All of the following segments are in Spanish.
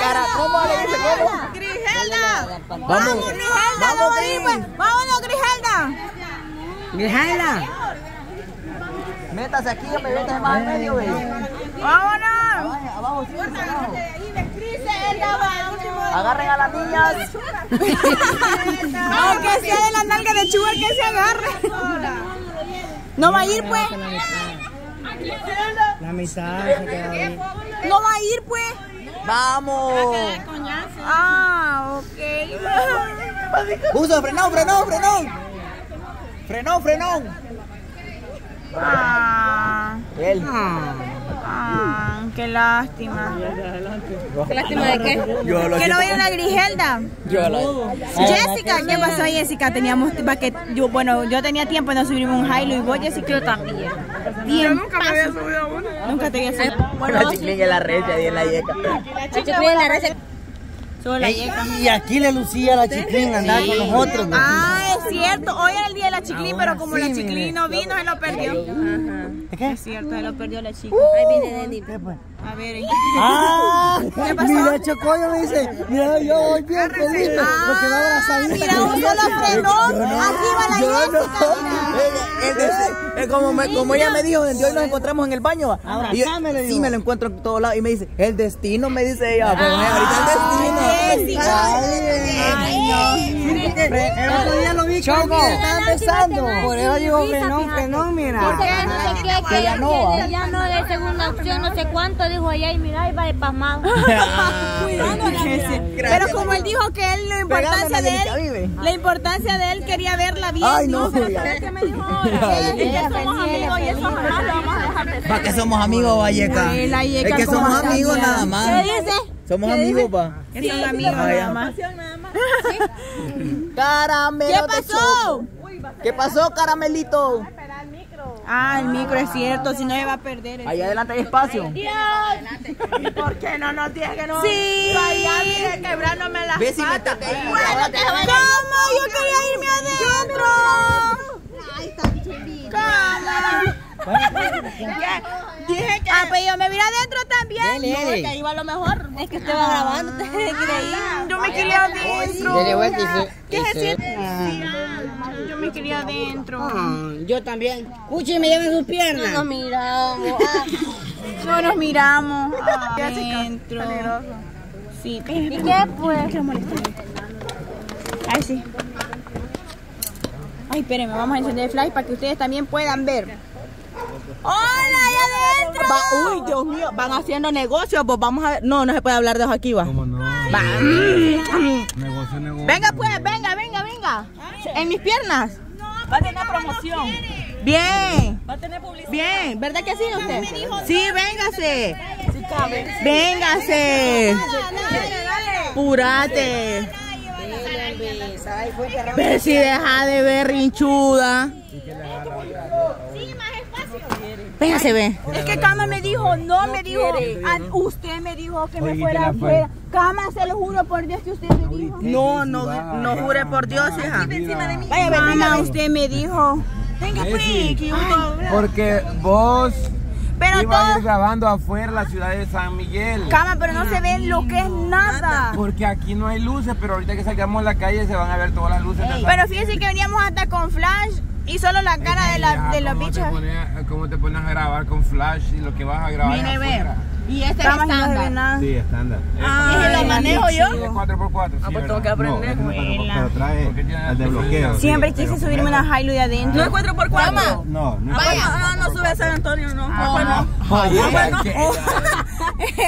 Cara, ¿cómo le dice? Griselda. Vamos, vamos, Gris. Vámonos, Griselda. Grijalda. Métase aquí, me métase más en medio, güey. Vámonos. Abajo, abajo. Agarren a las niñas. Aunque sea de la nalga de chugar que se agarre. No va a ir, pues. La mitad se queda ahí. No va a ir, pues. Vamos. Ah, ok. Uso, frenón, frenón, frenón. Frenón, frenón. Ah, Él. ah, qué lástima. ¿Qué lástima de qué? Yo lo Que no vaya la Griselda. Yo lo Jessica, ¿qué pasó Jessica? Teníamos que yo, bueno, yo tenía tiempo de no subirme un hilo y vos Jessica yo también. Bien. nunca me había subido uno. Nunca te había subido. La chiclín en la red y en la yeca. La chiquilla en la red Y aquí le lucía la chiclín andar con nosotros. ¿no? Ah, es cierto. Hoy era el día de la chiclín, pero como la chiclín no vino, se lo perdió. ¿Qué? Es cierto, se lo perdió la chica. Ahí viene Denny. ¿Qué pues? A ver. Ah, ¿Qué pasó? mira Chocoyo me dice, mira yo voy bien feliz porque va abrazadita. Mira, un solo frenón. Aquí va la Yo no. Eh, eh, eh, como, me- como ella me dijo, hoy nos encontramos en el baño. le digo. sí, me lo encuentro en todos lados. Y me dice, el destino, me dice ella. Pues, ahorita el destino. El otro día lo vi Choco. estaba empezando. Por eso digo frenón, frenón, mira. Porque no sé qué, que ya no, ¿va? que ya no de segunda opción, no sé cuánto, dijo allá y mira, y va de pasmado. Pero como él dijo que él, la importancia de él, la importancia de él quería verla bien. Ay, no, pero ya. ¿sabes qué me dijo ahora? Es que ya somos amigos y eso jamás lo vamos a dejar de ser. ¿Para qué somos amigos, Valleca? Es que somos amigos nada más. ¿Qué dice? Somos amigos, pa. Que son amigos Ah, ya. nada más. Caramelo ¿Qué pasó? ¿Qué pasó, caramelito? Ah, el micro es cierto, si no se va a perder. Allá adelante hay espacio. ¿Por qué no nos dice que no? Sí. Vaya, mire, quebrándome las Ve si métete ahí. ¿Cómo? Yo quería irme adentro. ¿Cómo? Dije que... Ah, pues yo me vi adentro también. Dele, No, que iba a lo mejor. Es que va grabando, quiere ir. Yo me quería adentro. ¿Qué se- siente? Me quería adentro. Ah, Yo también. Cuchi, me llevan sus Nos piernas. miramos. Ah, No nos miramos adentro. Sí. ¿Y qué pues? Ay, sí. Ay, espérenme, vamos a encender el flash para que ustedes también puedan ver. ¡Hola, allá adentro! uy, Dios mío, van haciendo negocios, pues vamos a ver. No, no se puede hablar de eso aquí, va. ¿Cómo no? Va. Negocio, negocio. Venga, pues, venga, venga, venga. En mis piernas. Va a tener promoción. Bien. Va a tener publicidad. Bien, ¿verdad que sí usted? Sí, véngase. Véngase. Purate. Ve si deja de ver rinchuda. Véngase, ve. Es que Cama me dijo, no me dijo, ah, usted me dijo que me fuera afuera. Cama, se lo juro por Dios que usted me dijo. No, no, no jure por Dios, hija. Vaya, Cama, usted me dijo. Venga, pues, a hablar. Porque vos Pero a ir todo, grabando afuera la ciudad de San Miguel. Cama, pero no se ve lo que es nada. Porque aquí no hay luces, pero ahorita que salgamos a la calle se van a ver todas las luces. Pero fíjense que veníamos hasta con flash y solo la cara de, la, Ya, de los ¿cómo te bichos. ¿Cómo te pones a grabar con flash y lo que vas a grabar? Mire, ve. afuera? Y este es estándar. Sí, estándar. Ah, lo manejo yo. Es 4x4. Ah, pues tengo que aprender. pero trae el de bloqueo. Siempre quise subirme una Hilux de adentro. ¿No es 4x4? No, no. Vaya, no, no sube a San Antonio, no. Ah, ay, qué-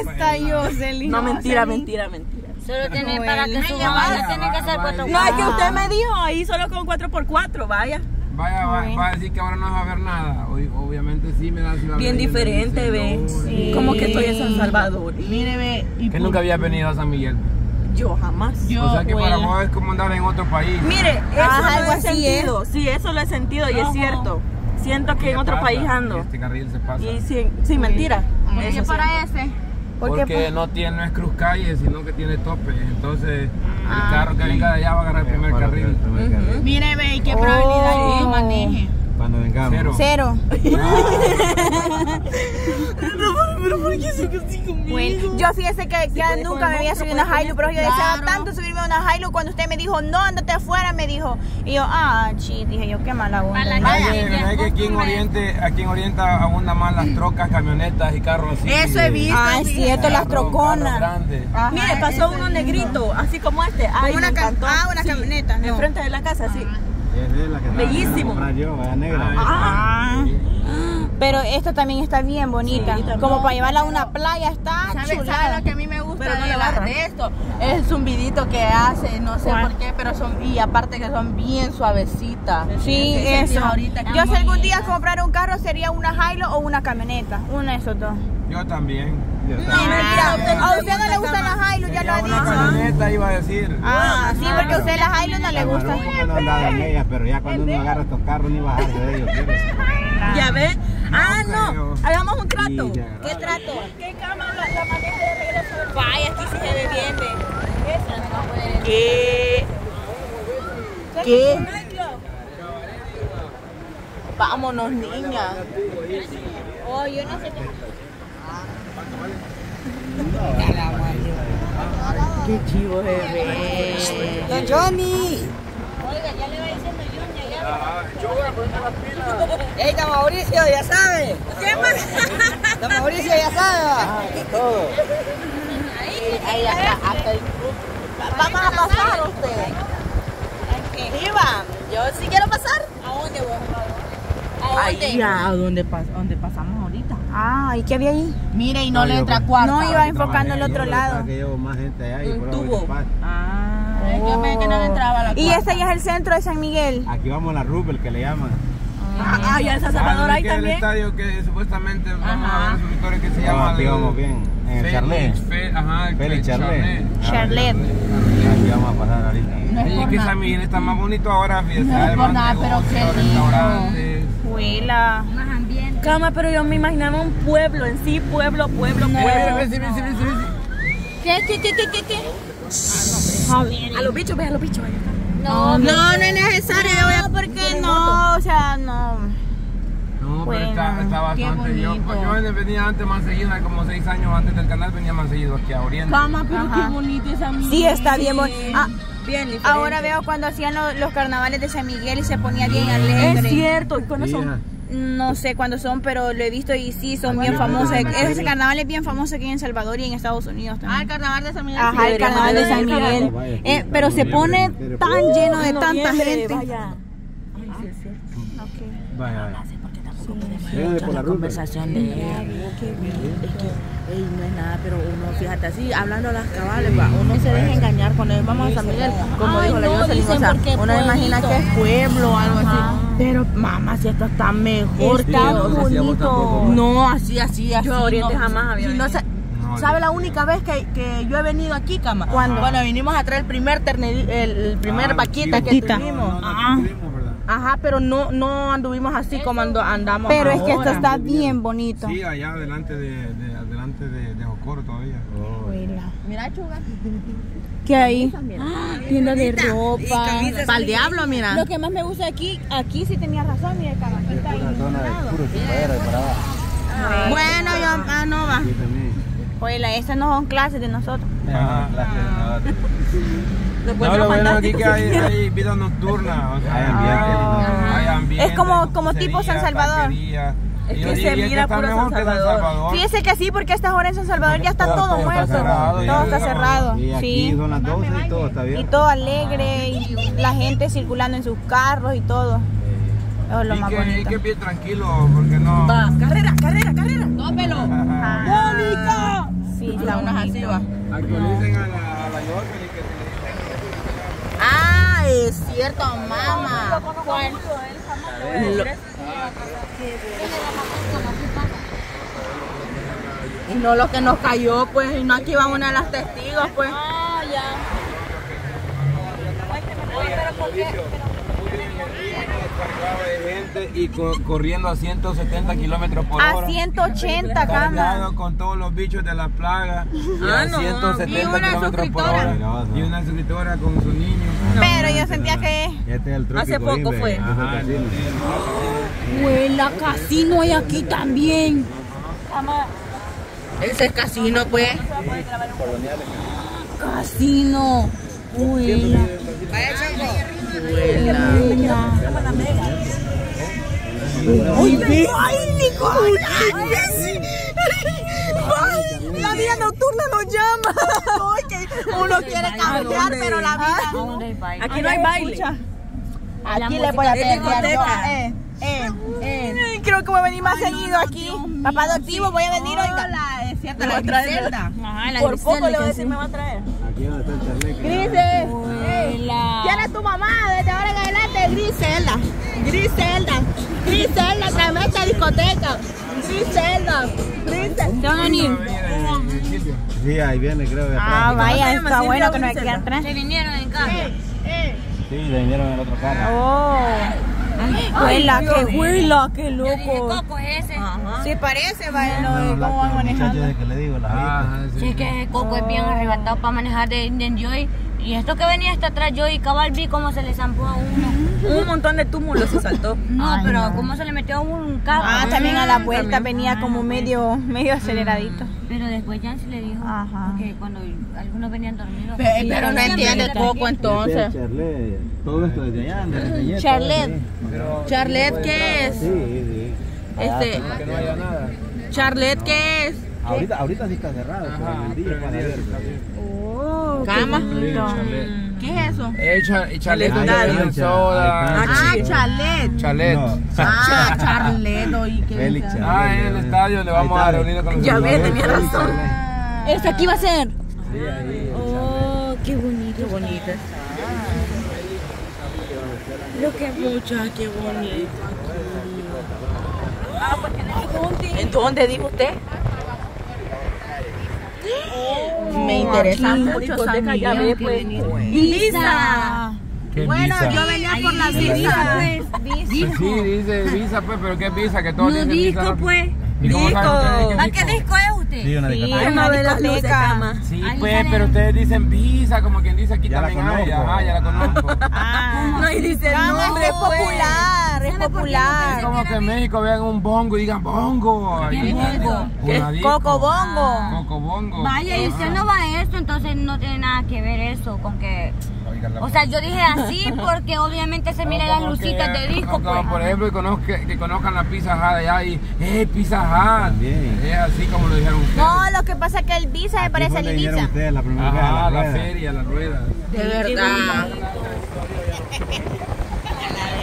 Esta Jocelyn. No, mentira, mentira, mentira. Solo tiene para que suba, vaya, tiene que ser cuatro No, es que usted me dijo ahí solo con 4x4, vaya. Vaya, va, va a decir que ahora no va a ver nada. Ob- Obviamente sí me da ciudad. Bien diferente, ve. Como que estoy en San Salvador. Mire, ve. Que nunca había venido a San Miguel. Yo jamás. o sea que para vos es como andar en otro país. Mire, eso Ah, lo algo he así sentido. Sí, eso lo he sentido y es cierto. Siento que en ¿Qué otro pasa? país ando. Este carril se pasa. Y sin, sin mentira. ¿Por qué para ese? Porque no tiene, no es cruz calle, sino que tiene tope. Entonces, el carro que venga de allá va a agarrar el primer carril. Mire, ve, ¿y qué probabilidad hay que yo maneje? Cuando vengamos. Cero. Cero. Pero ¿por qué se así conmigo? Yo fíjese que, que nunca me había subido una Hilux, pero yo deseaba tanto subirme a una Hilux cuando usted me dijo, no, andate afuera, me dijo. Y yo, ah, chi, dije yo, qué mala onda. ¿verdad que aquí en Oriente, aquí en Oriente abundan más las trocas, camionetas y carros así? Eso he visto. Ah, es cierto, las troconas. Mire, pasó uno negrito, así como este. Ay, Como una me cam- encantó. ah, una camioneta, no. Enfrente de la casa, sí. Esa es la que Bellísimo. voy a comprar yo, vaya negra. Ah. Pero esta también está bien bonita. Sí, Como para llevarla a una playa está ¿Sabe, chulada. sabe lo que a mí me gusta Pero no de, la- de esto? Es el zumbidito que hace, no sé ¿Cuál? por qué, pero son, y aparte que son bien suavecitas. Sí, Ese eso. sentido ahorita que- Yo si algún día comprara un carro sería una Hilux o una camioneta. Una de esos dos. Yo también. No, mentira. A usted no le gustan las Hilux, ya lo una dicho. camioneta iba a decir. Ah, sí, porque a usted las Hilux no le gustan. no andaba en ellas, pero ya cuando uno agarra estos carros ni bajarse de ellos. ¿Ya ve? Ah, no, hagamos un trato. ¿Qué trato? ¿Qué cama la, maneja de regreso? Vaya, aquí sí se ve bien, ve. ¿Qué? ¿Qué? Vámonos, niña. Oh, yo no sé qué. Qué chivo ve. Don Johnny. Ey, don Mauricio, ya sabe. Don Mauricio, ya sabe. va. Todo. Ahí hasta, hasta el Vamos a pasar usted. Iba, yo sí quiero pasar. ¿A dónde vos? Ahí, a donde, pas- donde pasamos ahorita. Ah, ¿y qué había ahí? Mire, y no, No, le entra cuarta. No, iba enfocando al Yo otro lado. que llevo más gente allá y Un por tubo. Ah, yo pensé que no le entraba la Y cuarta. este ya es el centro de San Miguel. Aquí vamos a la Rubel que le llaman. Ah, ya el Ah, Salvador ¿no ahí que el también. estadio que supuestamente vamos a Ajá. ver un victoria que se No, llama aquí el- vamos bien. En el Félix, Charlet. Fe- ajá, el Félix Charlet. Charlet. Aquí vamos a pasar ahorita. No es Y que. San Miguel está más bonito ahora, fíjate. No es por nada, pero qué negocios, lindo. restaurantes. Huela. Cama, pero yo me imaginaba un pueblo en sí, pueblo, pueblo, Mira, pueblo. ves, ves, ves. ¿Qué, qué, qué, qué, qué, qué? A los bichos, ve a los bichos. No, no, no es necesario. No, porque no, o sea, no. No, pero Bueno, está, está qué bastante. Yo, yo venía antes más seguido, como seis años antes del canal, venía más seguido aquí a Oriente. Cama, pero Ajá. qué bonito esa mía. Sí, está bien bonito. Ah, bien diferente. ahora veo cuando hacían lo- los carnavales de San Miguel y se ponía bien alegre. Es cierto, ¿y cuándo son? No sé cuándo son, pero lo he visto y sí, son bien famosos. la Ese carnaval es bien famoso aquí en El Salvador y en Estados Unidos Ah, el también. carnaval de San Miguel. Ajá, el carnaval de. San Miguel. Vaya, sí, Eh, pero se pone tan pero- lleno de tanta gente. Vaya. Vaya, vaya. Véngale por la Rubel. conversación de él. Es que, ey, no es nada, pero uno, fíjate, así, hablando a las cabales, va, uno se deja engañar cuando vamos a San Miguel, como Ay, dijo la no, Jocelyn, o dicen sea, uno imagina que es pueblo o algo así, pero mamá, si esto está mejor Está que, o sea, bonito. no, así, así, así. Yo Oriente no, jamás había si no No, ¿Sabe la única vez que, que yo he venido aquí, Cama? Cuando vinimos a traer el primer terneri- el, el primer Ah, vaquita que tuvimos. No, no, Ajá. pero no, no anduvimos así como ando- andamos Pero es que esto está bien bonito. Sí, allá adelante de, de, adelante de, de Jocoro todavía. Oh, Mira, chuga. ¿Qué hay? Tienda de ropa. Para el diablo, mira. Lo que más me gusta aquí, aquí sí tenía razón, mire, caballita ahí. Bueno, yo, ah, no va. Aquí Juela, estas no son clases de nosotros. Ajá. Clase de nosotros. No, lo bueno aquí que hay, hay vida nocturna, o sea, Hay ambiente, ah, hay ambiente, Es como- como tipo San Salvador. Es que se mira puro San Salvador. Fíjese que sí, porque a estas horas en San Salvador ya está Todo- todo todo está muerto. Todo está cerrado. Y aquí Sí. son las 12 y todo está Y bien. todo alegre y la gente circulando en sus carros y todo. Eso es lo Y más que, y bonito. que bien tranquilo, porque no... Va, carrera, carrera, carrera. Tópelo. Ah, Sí, está La unas así bonito. va. Actualicen a la, a la Jocelyn que se Ah, es cierto, mamá. Lo- Y no lo que nos cayó, pues, y no aquí va una de las testigos, pues. Ah, ya. De gente y co- corriendo a 170 kilómetros por A hora. 180 cama. Cargado con todos los bichos de la plaga y Ah, a no. 170 Y una kilómetros por suscriptora. hora. Y una suscriptora con su niño. Pero yo sentía que Este es el truco Hace poco fue. Ajá, Huela, casino hay aquí también. Ese es casino, pues. Casino. Huela. La vida nocturna nos llama. Ay, que uno quiere cambiar, pero la vida. Aquí no hay baile. Aquí le voy a discoteca. Eh, eh, eh. Creo que voy a venir más seguido aquí. Papá adoptivo, voy a venir, oiga. es cierto, la Griselda. Ajá, la Por Griselda poco le voy a decir, sí. me va a traer. Aquí donde está el charlet. que- Grise. Huela. ¿Quién es tu mamá? Desde ahora adelante, Griselda. Griselda. Griselda, tráeme a esta discoteca. Griselda. Griselda. ¿Te van a venir? Sí, ahí viene, creo. de Ah, atrás. vaya, está bueno que no me Griselda? quieran atrás. Se vinieron en carro. Sí, le vinieron en el otro carro. Oh. Huela, qué huela, qué Yo dije, loco. Coco es ese. Sí parece, vaya, No, cómo van manejando. de que le digo, la Ah, sí. Sí, es que Coco es bien arrebatado para manejar de, de Enjoy. Y esto que venía hasta atrás, yo y cabal vi cómo se le zampó a uno. Un montón de túmulos se saltó. No, pero cómo se le metió a un carro. Ah, también a la vuelta venía como medio, medio aceleradito. Pero después Jancy le dijo Ajá. que cuando algunos venían dormidos. Pe- Pero no entiende Coco Este entonces. Charlet, todo esto desde allá, desde allá. Charlet. Charlet, ¿qué es? Sí, sí. Este, Que no haya nada. Charlet, ¿qué es? Ahorita, ahorita sí está cerrado, pero en el día para ver. Cama. Chalet. ¿Qué es eso? Eh, cha- y chalet, soda. está. Ah, Charlet. Chalet. No, Ah, Charlet, oí que. Ah, en el estadio donde vamos a reunirnos con los Ya ves, tenía razón. ¿Este aquí va a ser? Sí, ahí. Oh, qué bonito. Qué bonita. Lo que mucha, qué bonito. ¿En dónde dijo usted? Me interesa mucho esa amiga. pues. Lisa. ¿Qué Bueno, visa? yo venía por la Dice visa. pues. Sí, sí, dice visa, pues, pero ¿qué visa? Que todos No dicen disco, visa. pues. ¿Y ustedes ¿A qué disco es usted? Sí, una Sí, discoteca. una de las discotecas. Sí, Ahí pues, sale. pero ustedes dicen visa, como quien dice aquí Ya la también hay. Ajá, ya la conozco. Ah, No, y dice el nombre, es pues. popular, es ¿Sabe por qué no popular. Es como que en México vean un bongo y digan bongo. ¿Qué bongo? Una. Coco Bongo. Coco bongo. Vaya, y usted Ajá. no va a esto, entonces no tiene nada que ver eso con que... O sea, yo dije así porque obviamente se miran las lucitas que- de disco, como pues. por ejemplo, que conozca- que conozcan la Pizza Hut allá y, ¡eh, Pizza Hut! Es así como lo dijeron ustedes. No, lo que pasa es que el Visa se parece al Ibiza. ustedes la primera vez Ajá, la la feria, la rueda. De verdad.